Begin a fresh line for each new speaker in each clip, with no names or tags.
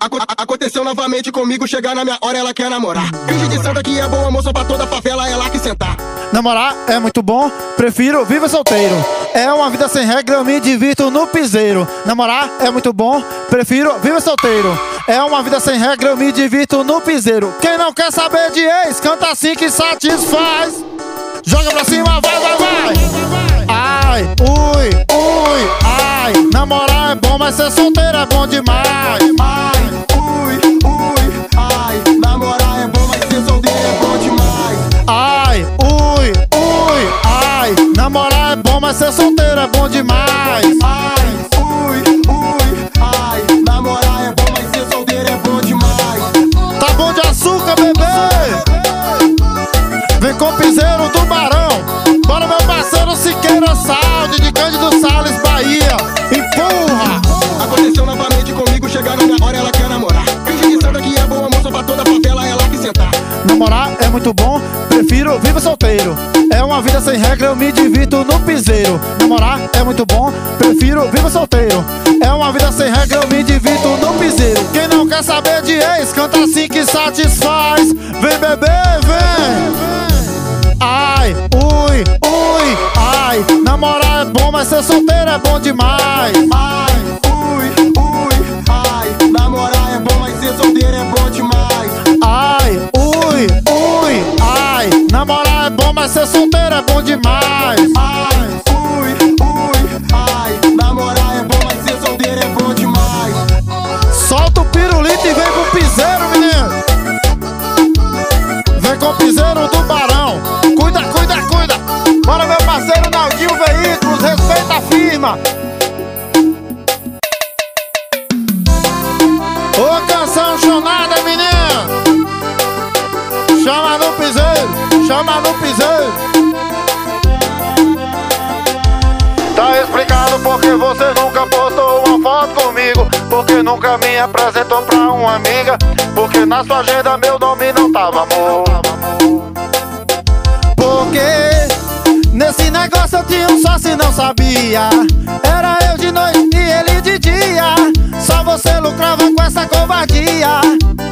Aconteceu novamente comigo, chegar na minha hora, ela quer namorar. Finge de santa que é boa moça pra toda favela, ela que sentar.
Namorar é muito bom, prefiro viver solteiro. É uma vida sem regra, eu me divirto no piseiro. Namorar é muito bom, prefiro viver solteiro. É uma vida sem regra, eu me divirto no piseiro. Quem não quer saber de ex, canta assim que satisfaz. Joga pra cima, vai, vai, vai. Ai, ui, ui, ai. Namorar é bom, mas ser solteiro é bom demais.
Ai, ui, ui, ai. Namorar é bom, mas ser solteiro é bom demais.
Ai, ui, ui, ai. Namorar é bom, mas ser solteiro é bom demais.
Ai, ui, ui, ai. Namorar é bom, mas ser solteiro é bom demais.
Tá bom de açúcar, bebê? Vem com uma vida sem regra, eu me divirto no piseiro. Namorar é muito bom, prefiro viver solteiro. É uma vida sem regra, eu me divirto no piseiro. Quem não quer saber de ex, canta assim que satisfaz. Vem beber, vem! Ai, ui, ui, ai. Namorar é bom, mas ser solteiro é bom demais. Na sua agenda meu nome não tava, amor Porque nesse negócio eu tinha um sócio e não sabia. Era eu de noite e ele de dia. Só você lucrava com essa covardia.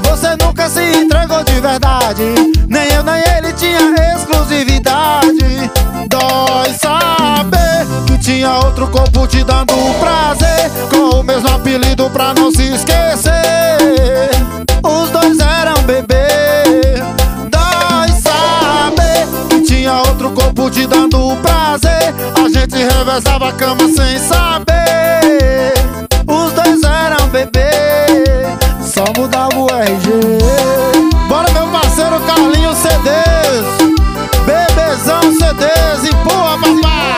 Você nunca se entregou de verdade. Nem eu nem ele tinha exclusividade. Dói saber que tinha outro corpo te dando prazer. Com o mesmo apelido pra não se esquecer revezava a cama sem saber. Os dois eram bebê Só mudava o RG Bora meu parceiro Carlinhos CDs Bebezão CDs e boa papai.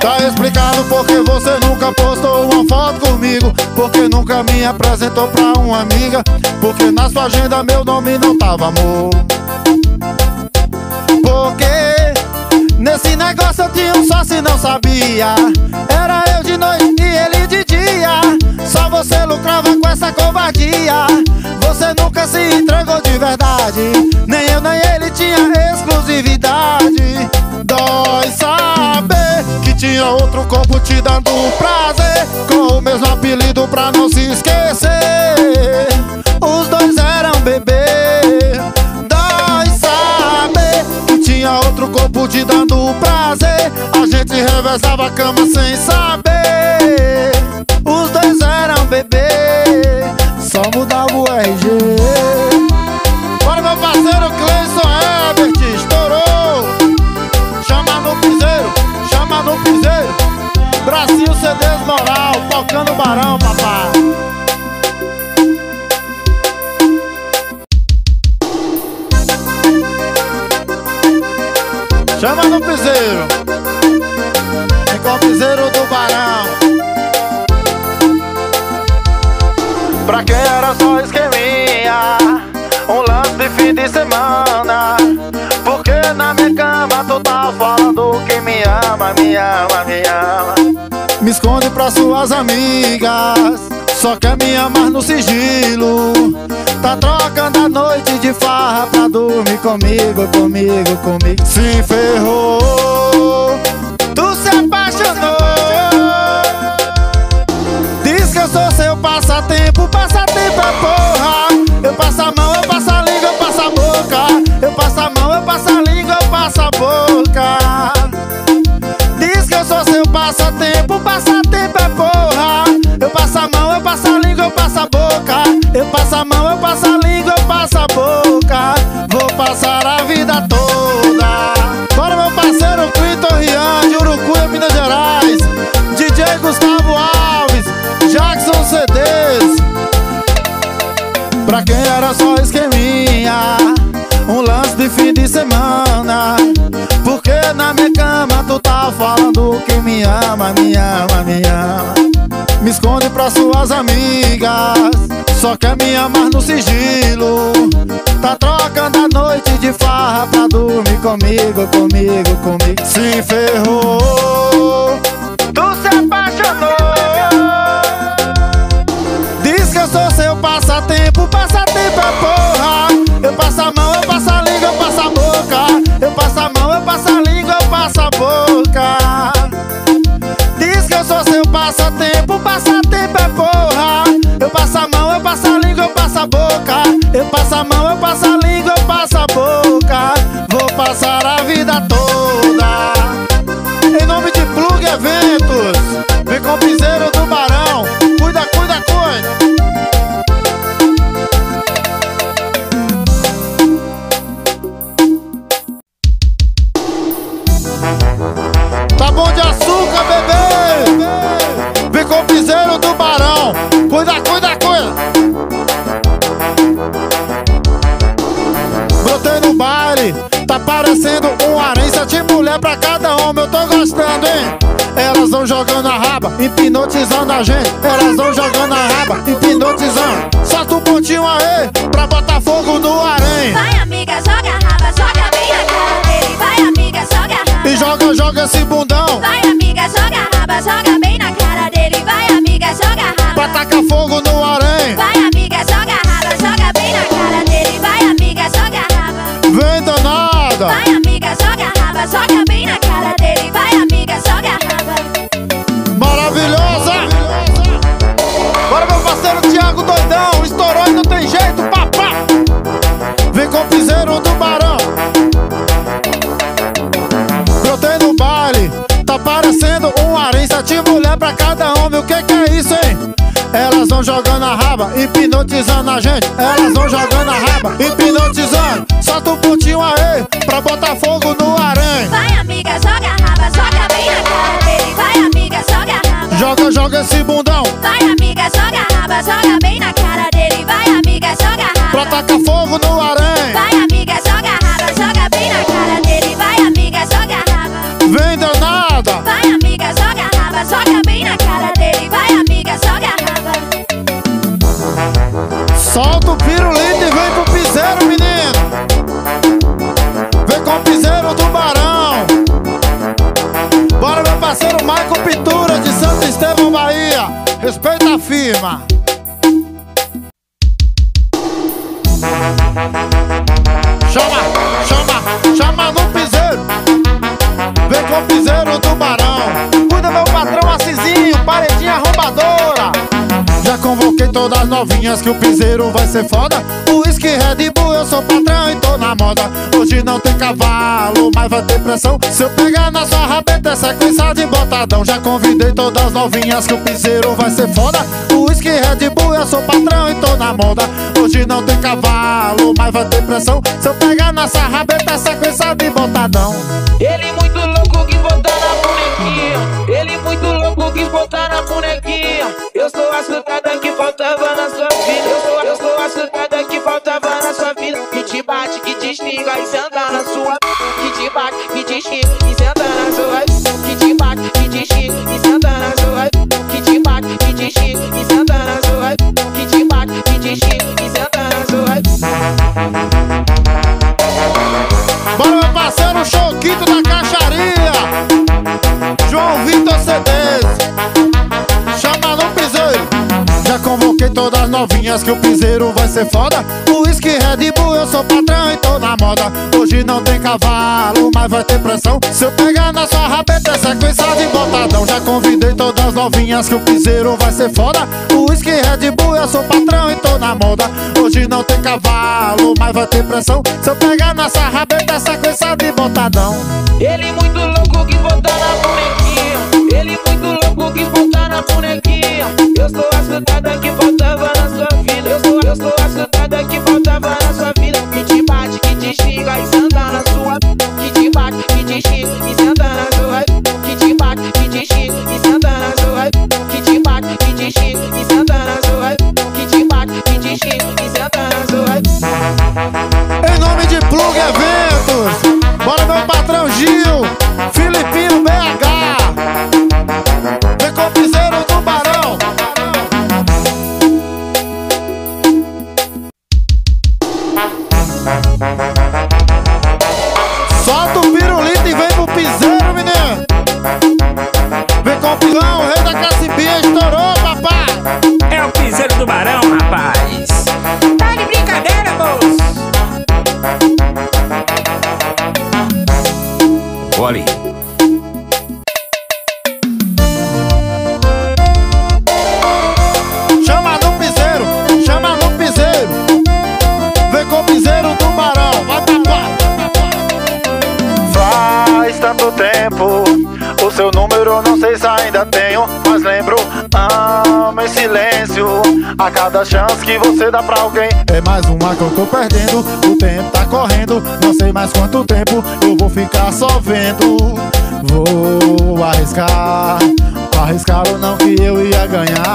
Tá explicado porque você nunca postou uma foto comigo. Porque nunca me apresentou pra uma amiga. Porque na sua agenda meu nome não tava, amor. Porque nesse negócio eu tinha um sócio e não sabia. Era eu de noite e ele de dia. Só você lucrava com essa covardia. Você nunca se entregou de verdade. Nem eu nem ele tinha exclusividade. Dói saber que tinha outro corpo te dando prazer. Com o mesmo apelido pra não se esquecer. Os dois eram bebê. Dói saber que tinha outro corpo te dando prazer. A gente revezava a cama sem saber. Os dois eram bebê Só mudava o RG Bora meu parceiro Cleison Herbert Estourou. Chama no piseiro, chama no piseiro. Brasil CDs Moral Tocando barão papai Chama no piseiro. O piseiro do barão. Pra quem era só esqueminha Um lance de fim de semana. Porque na minha cama tu tá falando que me ama, me ama, me ama. Me esconde pra suas amigas só quer me amar no sigilo. Tá trocando a noite de farra pra dormir comigo, comigo, comigo. Se ferrou Tu se apaixonou. Diz que eu sou seu passatempo ama, me ama, me ama. Me esconde pra suas amigas, só quer me amar no sigilo. Tá trocando a noite de farra pra dormir comigo, comigo, comigo. Se ferrou, tu se apaixonou. Eu passo a mão, eu passo a língua, eu passo a boca. Vou passar a vida toda. Em nome de Plug Eventos, vem com o piseiro do Barão. Cuida, cuida, cuida. Tá bom de açúcar, bebê? Vem com o piseiro do Barão. Cuida, cuida. Mulher pra cada homem, eu tô gostando, hein? Elas vão jogando a raba, hipnotizando a gente Elas vão jogando a raba, hipnotizando Solta o pontinho aí, pra botar fogo no harém
Vai amiga, joga a raba, joga bem na cara dele. Vai amiga, joga a raba.
E joga, joga esse bundão não tem jeito, papá. Vem com o piseiro do Barão. Brotei no baile Tá parecendo um harém Sete mulher pra cada homem. O que que é isso, hein? Elas vão jogando a raba, hipnotizando a gente. Elas vão jogando a raba, hipnotizando. Solta um pontinho aí, pra botar fogo no harém
Vai amiga, joga a raba, joga bem na cara dele. Vai amiga, joga a raba.
Joga, joga esse bundão Pintura de Santo Estevão, Bahia. Respeita a firma. Chama, chama, chama no piseiro. Vem com o piseiro do Barão. Cuida, meu patrão Assisinho, paredinha arrombadora. Já convoquei todas as novinhas que o piseiro vai ser foda. O whisky Red sou patrão e tô na moda. Hoje não tem cavalo, mas vai ter pressão. Se eu pegar na sua rabeta, é sequência de botadão. Já convidei todas as novinhas que o piseiro vai ser foda. Whisky Red Bull, eu sou patrão e tô na moda. Hoje não tem cavalo, mas vai ter pressão. Se eu pegar na sua rabeta, é sequência de botadão.
Ele muito louco quis botar na bonequinha. Ele muito louco quis botar na bonequinha. Eu sou a que faltava na sua vida. Xinga e senta na sua. Que te bate, que te xinga e senta na sua. Que te bate, que te xinga e senta na sua. Que te bate, que te xinga e senta na sua. Que te bate, que te xinga e senta na sua.
Bora, meu parceiro Choquito da Caixaria. João Vitor CDs. Chama no piseiro. Já convoquei todas as novinhas que o piseiro vai ser foda. Hoje não tem cavalo, mas vai ter pressão. Se eu pegar na sua rabeta é sequência de botadão. Já convidei todas as novinhas que o piseiro vai ser foda. Whisky, Red Bull, eu sou patrão e tô na moda. Hoje não tem cavalo, mas vai ter pressão. Se eu pegar na sua rabeta é sequência de botadão.
Ele muito louco que botar na bonequinha. Ele muito louco que botar na bonequinha. Eu sou a sentada que que
você dá pra alguém, é mais uma que eu tô perdendo. O tempo tá correndo, não sei mais quanto tempo eu vou ficar só vendo. Vou arriscar, arriscar ou não que eu ia ganhar.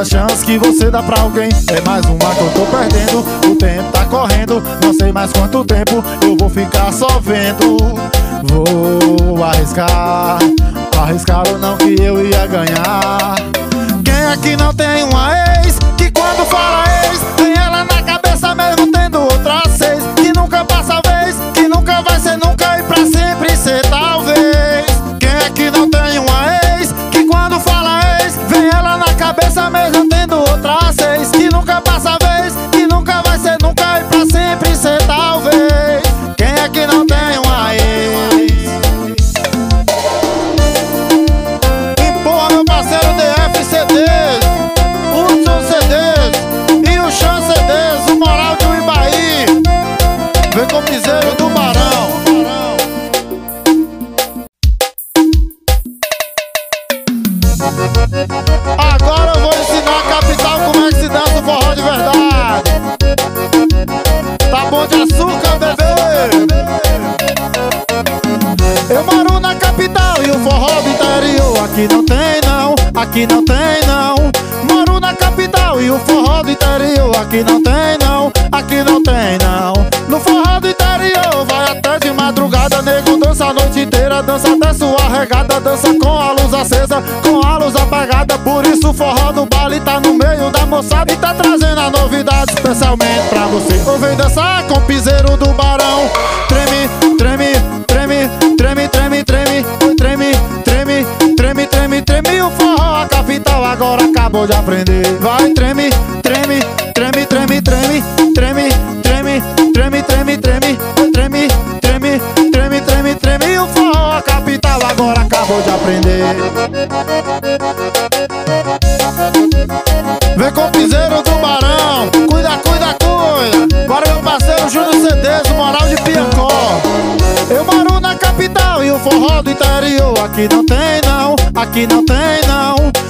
Cada chance que você dá pra alguém? É mais uma que eu tô perdendo. O tempo tá correndo. Não sei mais quanto tempo Eu vou ficar só vendo. Vou arriscar. Arriscar ou não que eu ia ganhar. Quem aqui não tem uma ex Que quando fala ex Aqui não tem não, aqui não tem não. No forró do interior vai até de madrugada Nego dança a noite inteira, dança até sua regada Dança com a luz acesa, com a luz apagada. Por isso o forró do baile tá no meio da moçada E tá trazendo a novidade especialmente pra você. Ou vem dançar com o piseiro do barão. Treme, treme, treme, treme, treme, treme, treme, treme, treme, treme, treme. O forró, a capital agora acabou de aprender. Vai, treme, treme, treme, treme, treme, treme, treme, treme, treme, treme, treme, treme, treme, treme, treme o forró, a capital agora acabou de aprender. Vem com o piseiro do barão, cuida, cuida, cuida. Bora meu parceiro Júnior CDs, o moral de Piancó. Eu moro na capital e o forró do interior Aqui não tem não, aqui não tem não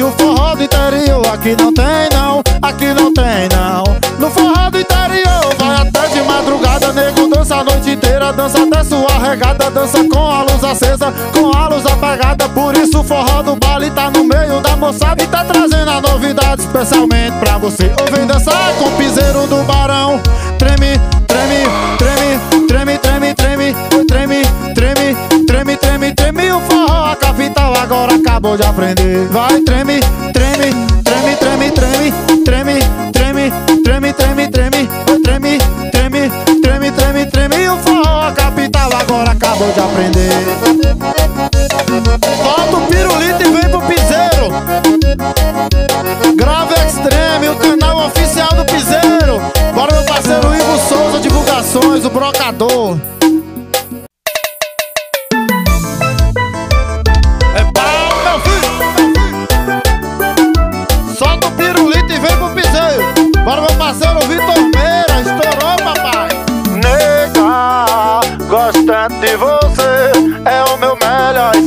e o forró do interior Aqui não tem não, aqui não tem não. No forró do interior vai até de madrugada Nego dança a noite inteira, dança até sua regada Dança com a luz acesa, com a luz apagada. Por isso o forró do baile tá no meio da moçada E tá trazendo a novidade especialmente pra você. Ou vem dançar com o piseiro do barão acabou de aprender. Vai, treme, treme, treme, treme, treme, treme, treme, treme, treme, treme, treme, treme, treme, treme, treme. E o forró, a capital agora acabou de aprender.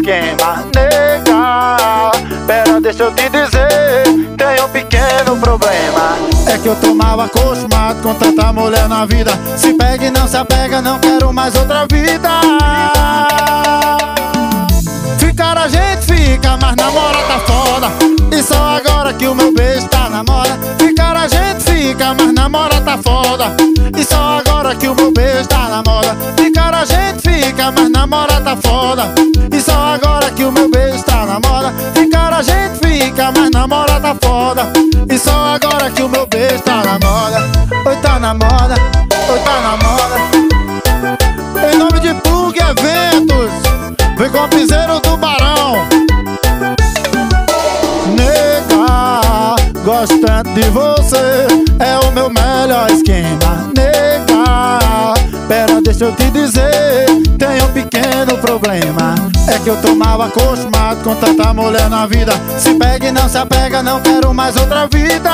Esquema. Nega, pera, deixa eu te dizer, tem um pequeno problema. É que eu tomava acostumado com tanta mulher na vida. Se pega e não se apega, não quero mais outra vida. Ficar a gente fica, mas namora tá foda. E só agora que o meu beijo tá na moda. Ficar a gente fica, mas namora tá foda. E só agora que o meu beijo tá na moda. Ficar a gente fica, mas namora tá foda. E só agora que o meu beijo tá na moda. Ficar a gente fica, mas namora tá foda. E só agora que o meu beijo tá na moda. Oi, tá na moda. Oi, tá na moda. Em nome de Pug Eventos, vem com o piseiro do Barão. Nega, gostando de você é o meu melhor esquema. Nega, deixa eu te dizer, tem um pequeno problema. É que eu tomava acostumado com tanta mulher na vida. Se pega e não se apega, não quero mais outra vida.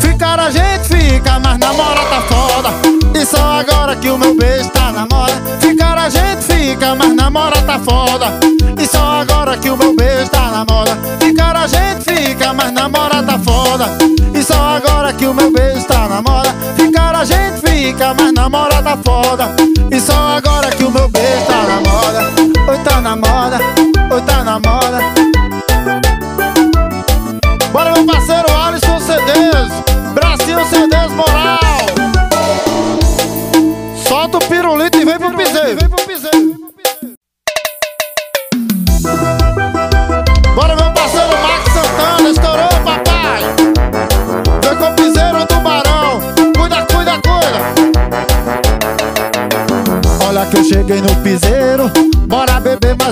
Ficar a gente fica, mas namora tá foda. E só agora que o meu beijo tá na moda. Ficar a gente fica, mas namora tá foda. E só agora que o meu beijo tá na moda. Ficar a gente fica, mas namora tá foda. E só agora que o meu beijo a gente fica, mas namora tá foda. E só agora que o meu beijo tá na moda.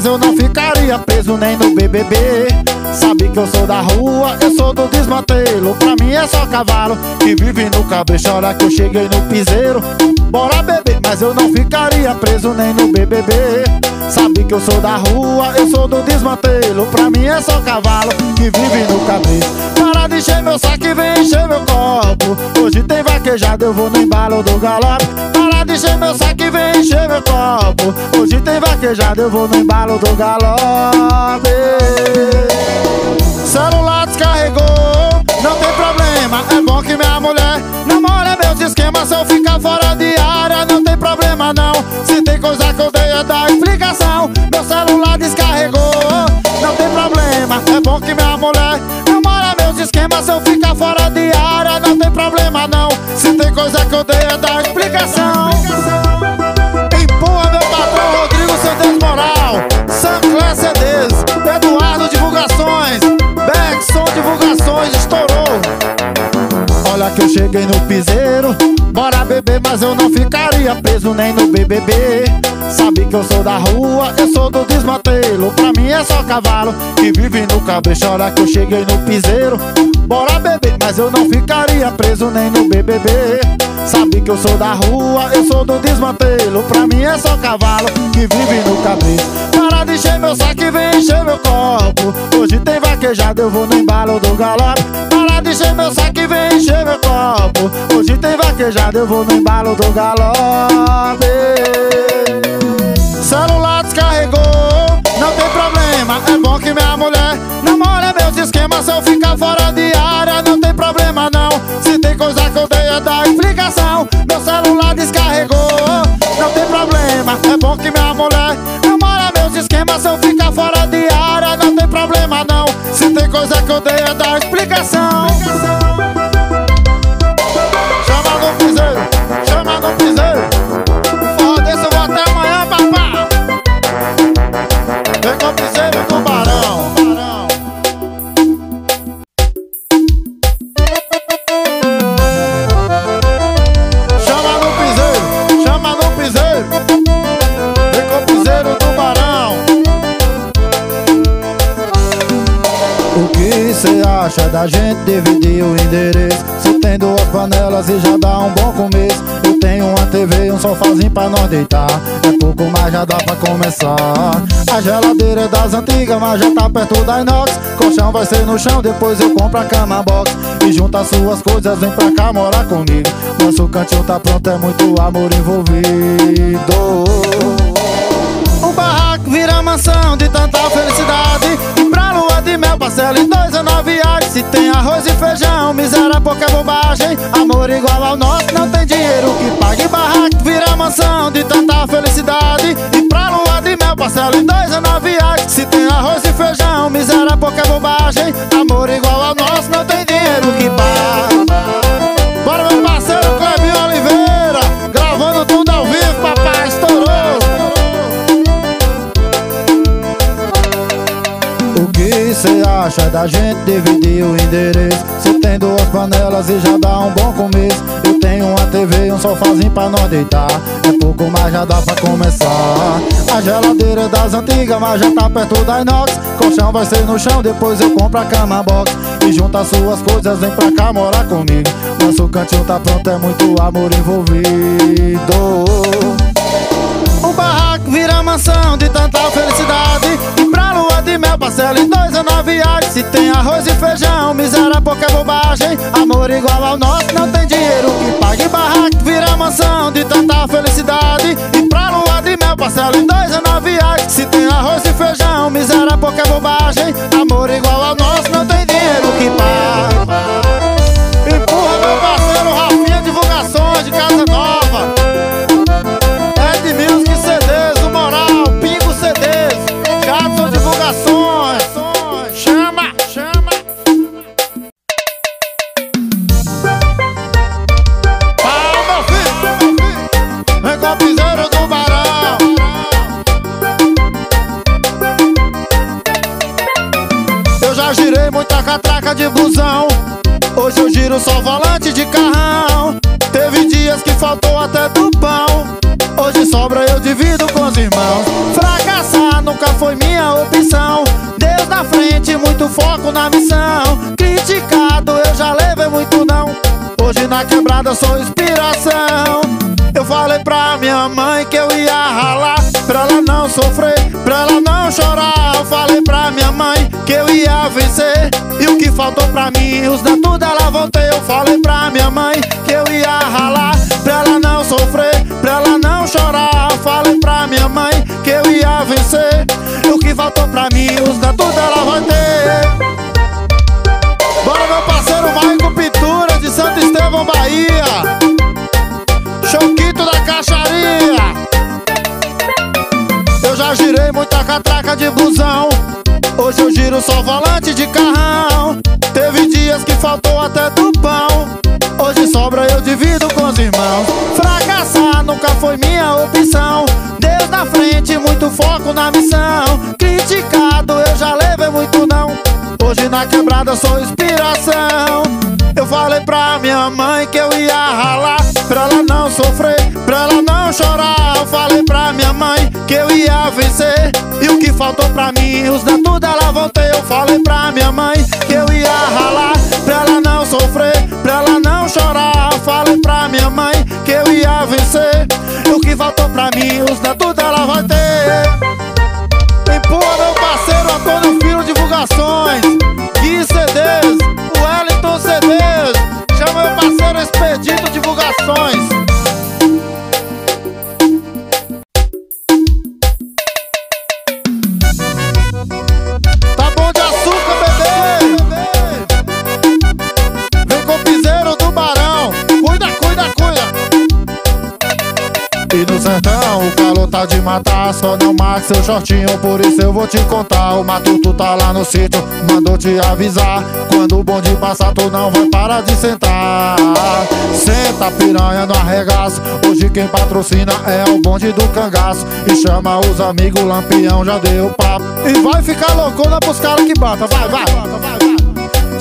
Mas eu não ficaria preso nem no BBB Sabe que eu sou da rua, eu sou do desmantelo. Pra mim é só cavalo que vive no cabeça. Olha que eu cheguei no piseiro Bora beber, mas eu não ficaria preso nem no BBB Sabe que eu sou da rua, eu sou do desmantelo. Pra mim é só cavalo que vive no cabeça Para de encher meu saco e vem encher meu copo. Hoje tem vaquejada, eu vou no embalo do galope. Para de encher meu saco e vem encher meu copo. Hoje tem vaquejada, eu vou no embalo do galope. Celular descarregou, não tem problema É bom que minha mulher namora meus esquemas. Se eu ficar fora de cheguei no piseiro. Bora beber, mas eu não ficaria preso nem no BBB Sabe que eu sou da rua, eu sou do desmantelo. Pra mim é só cavalo que vive no cabeça Olha que eu cheguei no piseiro. Bora beber, mas eu não ficaria preso nem no BBB Sabe que eu sou da rua, eu sou do desmantelo. Pra mim é só cavalo que vive no cabeça Para de encher meu saco e vem encher meu copo. Hoje tem vaquejada, eu vou no embalo do galope Para de encher meu saco e vem encher meu copo. Hoje tem vaquejada, eu vou no embalo do galope. Celular descarregou, não tem problema É bom que minha mulher namora meus esquemas. Se eu ficar fora de área, não tem problema não. Se tem coisa que eu dei é dar explicação. Meu celular descarregou, não tem problema É bom que minha mulher namora meus esquemas. Se eu ficar deitar. É pouco, mas já dá pra começar. A geladeira é das antigas, mas já tá perto da inox. Colchão vai ser no chão, depois eu compro a cama box. E junta suas coisas, vem pra cá morar comigo. Nosso cantinho tá pronto, é muito amor envolvido. O barraco vira mansão de tanta felicidade. Pra lua de mel, parcela em dois anos a viagem Se tem arroz e feijão, miséria, pouca bobagem. Amor igual ao nosso, não de tanta felicidade. E pra lua de mel, parcela em dois anos a viagem Se tem arroz e feijão, miséria, pouca bobagem. Amor igual ao nosso, não tem dinheiro que pague. Bora meu parceiro Clebinho Oliveira Gravando tudo ao vivo, papai, estourou. O que cê acha da gente dividir o endereço? Se tem duas panelas e já dá um bom começo sofazinho pra nós deitar. É pouco, mas já dá pra começar. A geladeira das antigas, mas já tá perto da inox. Colchão vai ser no chão, depois eu compro a cama box. E junta suas coisas, vem pra cá morar comigo. Nosso cantinho tá pronto, é muito amor envolvido. O barraco vira mansão de tanta felicidade. Pra lua de mel, parcela em dois anos a viagem Se tem arroz e feijão, miséria, pouca bobagem. Amor igual ao nosso, não tem de tanta felicidade. E pra lua de mel, parcela em dois anos a viagem Se tem arroz e feijão, miséria, pouca bobagem muita catraca de busão. Hoje eu giro só volante de carrão. Teve dias que faltou até do pão. Hoje sobra eu divido com os irmãos. Fracassar nunca foi minha opção. Deus na frente, muito foco na missão. Criticado eu já levei muito não. Hoje na quebrada sou inspiração. Eu falei pra minha mãe que eu faltou pra mim, os da tudo ela ter Eu falei pra minha mãe que eu ia ralar. Pra ela não sofrer, pra ela não chorar falei pra minha mãe que eu ia vencer. E o que faltou pra mim, os da tudo ela vai ter Bora meu parceiro Maico Pintura de Santo Estevão, Bahia. Choquito da Caixaria. Eu já girei muita catraca de busão. Hoje eu giro só volante de carrão faltou até do pão. Hoje sobra eu divido com os irmãos. Fracassar nunca foi minha opção. Deus na frente, muito foco na missão. Criticado eu já levei muito não. Hoje na quebrada sou inspiração. Eu falei pra minha mãe que eu ia ralar. Pra ela não sofrer, pra ela não chorar. Eu falei pra minha mãe que eu ia vencer. E o que faltou pra mim, os da tudo ela vão ter Eu falei pra minha mãe que eu ia ralar sofrer, pra ela não chorar. Falei pra minha mãe que eu ia vencer. O que faltou pra mim, os da tudo ela vai ter seu shortinho, por isso eu vou te contar. O matuto tá lá no sítio, mandou te avisar. Quando o bonde passar tu não vai parar de sentar. Senta piranha no arregaço. Hoje quem patrocina é o bonde do cangaço. E chama os amigos, lampião já deu papo. E vai ficar loucona pros caras que vai, vai, vai.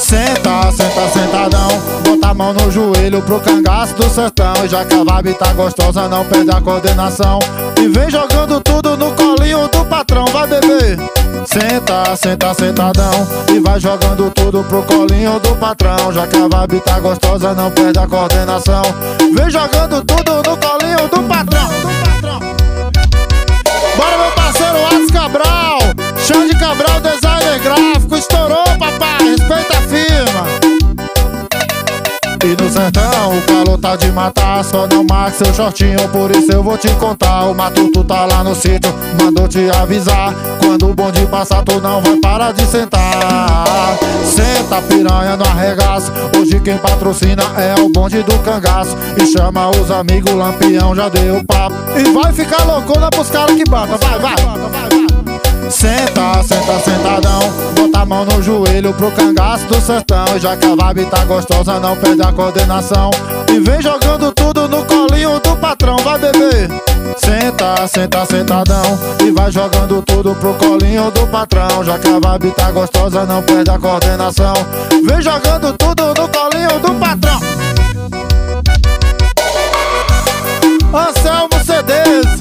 Senta, senta, sentadão. Bota a mão no joelho pro cangaço do sertão. Já que a vibe tá gostosa, não perde a coordenação. E vem jogando tudo no colinho do patrão, vai beber Senta, senta, sentadão. E vai jogando tudo pro colinho do patrão. Já que a vibe tá gostosa, não perde a coordenação. Vem jogando tudo no colinho do patrão, do patrão. E no sertão. O calor tá de matar Só não marque seu shortinho, por isso eu vou te contar O matuto tá lá no sítio, mandou te avisar Quando o bonde passar tu não vai parar de sentar. Senta piranha no arregaço. Hoje quem patrocina é o bonde do cangaço. E chama os amigos, lampião já deu papo. E vai ficar loucona pros caras que batam, vai, vai, vai, vai, vai. Senta, senta, sentadão Bota a mão no joelho pro cangaço do sertão. Já que a vibe tá gostosa, não perde a coordenação. E vem jogando tudo no colinho do patrão, vai beber. Senta, senta, sentadão E vai jogando tudo pro colinho do patrão. Já que a vibe tá gostosa, não perde a coordenação. Vem jogando tudo no colinho do patrão. Anselmo Cedes